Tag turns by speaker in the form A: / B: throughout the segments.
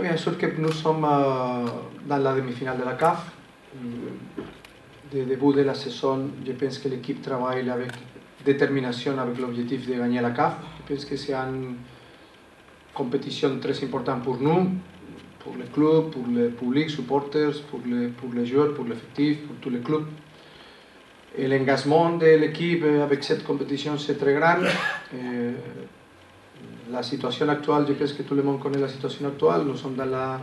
A: Bien sûr que nous sommes dans la demi-finale de la CAF. Dès début de la saison, je pense que l'équipe travaille avec détermination avec l'objectif de gagner la CAF. Je pense que c'est une compétition très importante pour nous, pour le club, pour le public, supporters, pour les, pour les joueurs, pour l'effectif, pour tous les clubs. Et l'engagement de l'équipe avec cette compétition, c'est très grand. La situation actuelle, je pense que tout le monde connaît la situation actuelle. Nous sommes dans la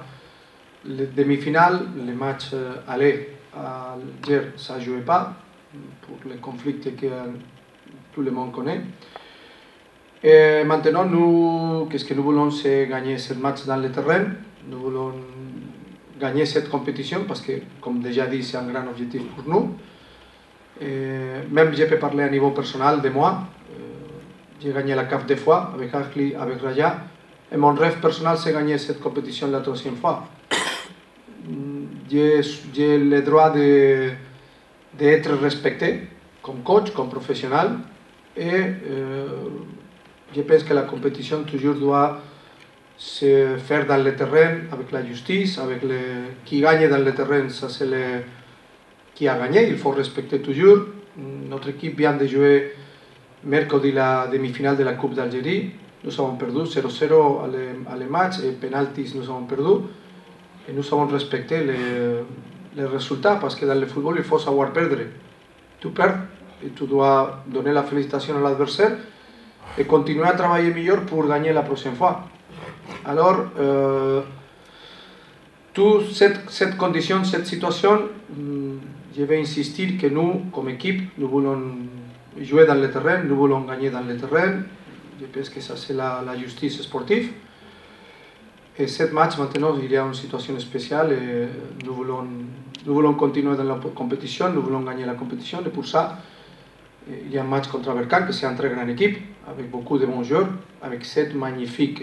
A: demi-finale. Le match aller à Alger, ça ne jouait pas pour les conflits que tout le monde connaît. Et maintenant, nous, qu'est-ce que nous voulons, c'est gagner ce match dans le terrain. Nous voulons gagner cette compétition parce que, comme déjà dit, c'est un grand objectif pour nous. Même je peux parler à niveau personnel de moi. J'ai gagné la CAF deux fois avec Ahli, avec Raja. Et mon rêve personnel, c'est gagner cette compétition la troisième fois. J'ai le droit d'être respecté comme coach, comme professionnel. Et euh, je pense que la compétition toujours doit se faire dans le terrain avec la justice, avec le, qui gagne dans le terrain, ça c'est le, qui a gagné, il faut respecter toujours. Notre équipe vient de jouer mercoledì la demifinal della Coupe d'Algérie, noi abbiamo perduto 0-0 alle, alle match e penaltis noi abbiamo perduto e noi abbiamo rispettato il risultato perché dal football il faut savoir perdere. Tu perdi e euh, tu devi dare la felicitazione all'avversario e continuare a lavorare meglio per guadagnare la prossima volta. Allora, eh, tu, questa condizione, questa situazione, mh, mm, je vais insister que nous, comme équipe, nous jouer dans le terrain, nous voulons gagner dans le terrain. Je pense que ça c'est la, justice sportive. Et ce match, maintenant, il y a une situation spéciale et nous voulons, nous voulons continuer dans la compétition, nous voulons gagner la compétition et pour ça, il y a un match contre Berkane, que c'est une très grande équipe, avec beaucoup de bons joueurs, avec cette magnifique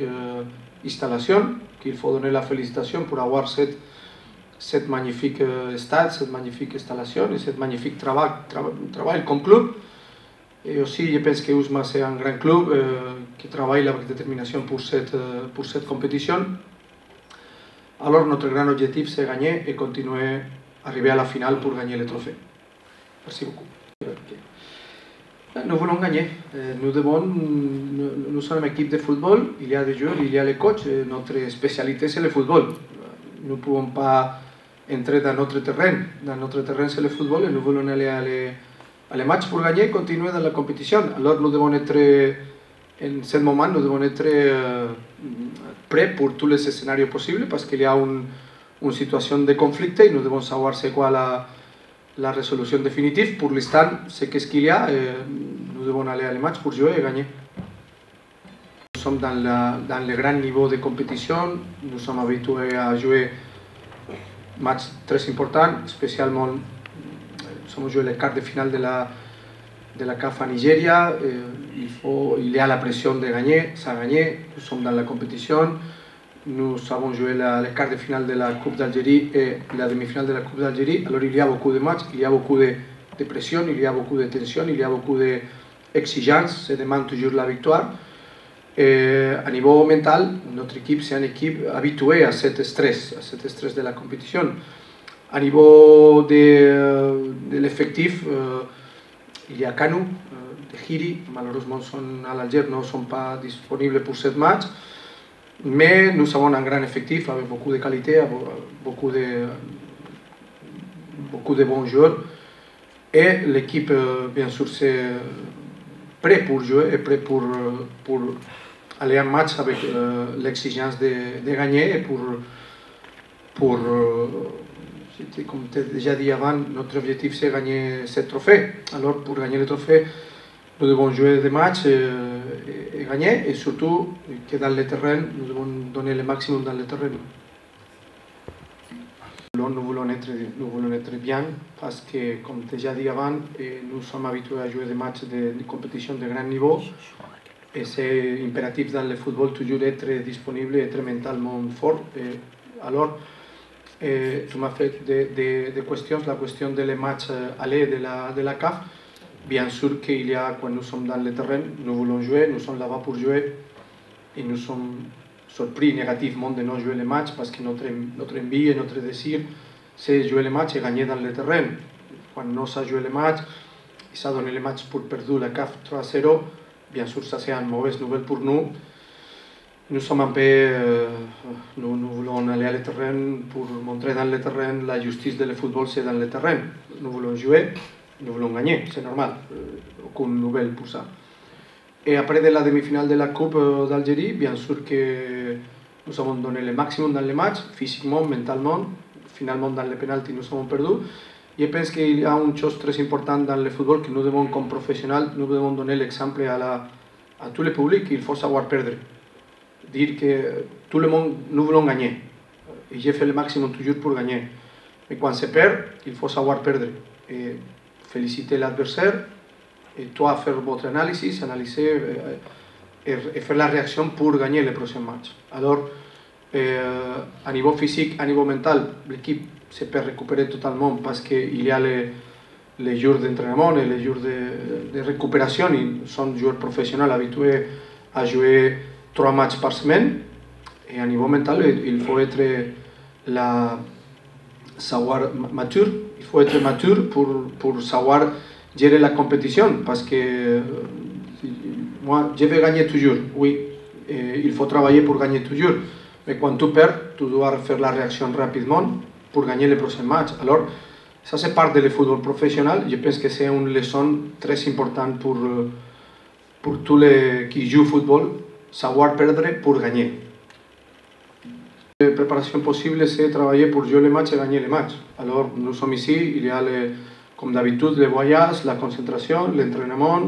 A: installation, qu'il faut donner la félicitation pour avoir cette, cette magnifique euh, stade, cette magnifique installation et ce magnifique travail, travail, travail club. Et aussi, je pense que USMA c'est un grand club euh, qui travaille avec détermination pour cette, euh, pour cette compétition. Alors, notre grand objectif, c'est gagner et continuer à arriver à la finale pour gagner le trophée. Merci beaucoup. Nous voulons gagner. Nous, devons, nous sommes une équipe de football, il y a des joueurs, il y a les coachs. Notre spécialité, c'est le football. Nous ne pouvons pas entrer dans notre terrain. Dans notre terrain, c'est le football et nous voulons aller à les, à les gagner et continuer dans la compétition. Alors, nous devons être, en ce moment, nous devons être euh, prêts pour tous les scénarios possibles parce qu'il y a une, une situation de conflit et nous devons savoir c'est quoi la, la résolution définitive. Pour l'instant, c'est qu'est-ce qu'il y a et nous devons aller à les matchs pour jouer et gagner. Nous sommes dans, la, dans le grand niveau de compétition, nous sommes habitués à jouer matchs très importants, spécialement avons joué les quarts de de la, de la CAF Nigeria. il y a la pression de gagner, ça a gagné, nous sommes dans la compétition. Nous avons joué la, les quarts de finale de la Coupe d'Algérie et la demi-finale de la Coupe d'Algérie. Alors il y a beaucoup de matchs, il y a beaucoup de, de pression, il y a beaucoup de tension, il y a beaucoup d'exigence, se demande toujours la victoire. Et à niveau mental, notre équipe, c'est une équipe habituée à cet stress, à cet stress de la compétition. À niveau de, de l'effectif, il y a Kanu, Hiri, malheureusement à l'Alger, ne sont pas disponibles pour ce match. Mais nous avons un grand effectif avec beaucoup de qualité, beaucoup de, beaucoup de bons joueurs. Et l'équipe, bien sûr, c'est prêt pour jouer et prêt pour, pour aller en match avec euh, l'exigence de, de, gagner et pour, pour as déjà dit avant, notre objectif c'est gagner ce trophée. Alors pour gagner le trophée, nous devons jouer des matchs et, et, et, gagner et surtout que dans le terrain, nous devons donner le maximum dans le terrain. Nous voulons être, nous voulons être bien parce que, comme déjà dit avant, nous sommes habitués à jouer des matchs de, de compétition de grand niveau et c'est impératif dans le football toujours être disponible être mentalement fort. Et alors, et tu m'as fait des, des, des, questions, la question de les matchs aller de la, de la CAF. Bien sûr qu'il y a, quand nous sommes dans le terrain, nous voulons jouer, nous sommes là-bas pour jouer. et nous sommes surpris négativement de no jouer les matchs parce que notre, notre envie et notre désir c'est jouer les matchs et gagner dans le terrain. Quand no s'ha joué les i s'ha donné les matchs pour perdu la CAF 3-0, bien sûr ça c'est une mauvaise nouvelle pour nous. Nous sommes un peu, euh, nous, voulons aller à le terrain pour montrer dans le terrain la justice de le football c'est dans le terrain. Nous voulons jouer, nous voulons gagner, c'est normal, euh, aucune nouvelle pour ça. Et après de la demi-finale de la Coupe d'Algérie, bien sûr que nous avons donné le maximum dans les matchs, physiquement, mentalement. Finalement, dans les pénalties, nous avons perdu. Je pense qu'il y a une chose très importante dans le football que nous devons, comme professionnels, nous devons donner l'exemple à, la, à tout le public qu'il faut savoir perdre. Dire que tout le monde, nous voulons gagner. Et j'ai fait le maximum toujours pour gagner. Mais quand se perd, il faut savoir perdre. Et féliciter l'adversaire, et toi faire votre analyse, analyser et, et, faire la réaction pour gagner le prochain match. Alors, euh, à niveau physique, à niveau mental, l'équipe se peut récupérer totalement parce qu'il y a les, les jours d'entraînement et les jours de, de récupération. Ils sont joueurs professionnels habitués à jouer trois matchs par semaine. Et à niveau mental, il faut être la, savoir mature. Il faut être mature pour, pour savoir gérer la compétition parce que euh, moi, je vais gagner toujours, oui, il faut travailler pour gagner toujours. Mais quand tu perds, tu dois faire la réaction rapidement pour gagner le prochain match. Alors, ça c'est part du football professionnel. Je pense que c'est une leçon très importante pour, euh, pour tous les qui jouent au football, savoir perdre pour gagner. La préparation possible, c'est travailler pour jouer les matchs et gagner les matchs. Alors, nous sommes ici, il y a les comme d'habitude, le voyage, la concentration, l'entraînement,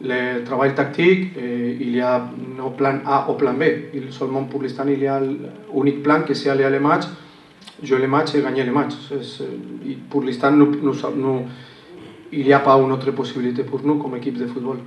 A: le travail tactique, et il y a no plan A ou plan B. Il, seulement pour l'instant, il y a l'unique plan que c'est aller à les matchs, jouer les matchs et gagner les matchs. pour l'instant, nous, nous, nous, il n'y a pas une autre possibilité pour nous comme équipe de football.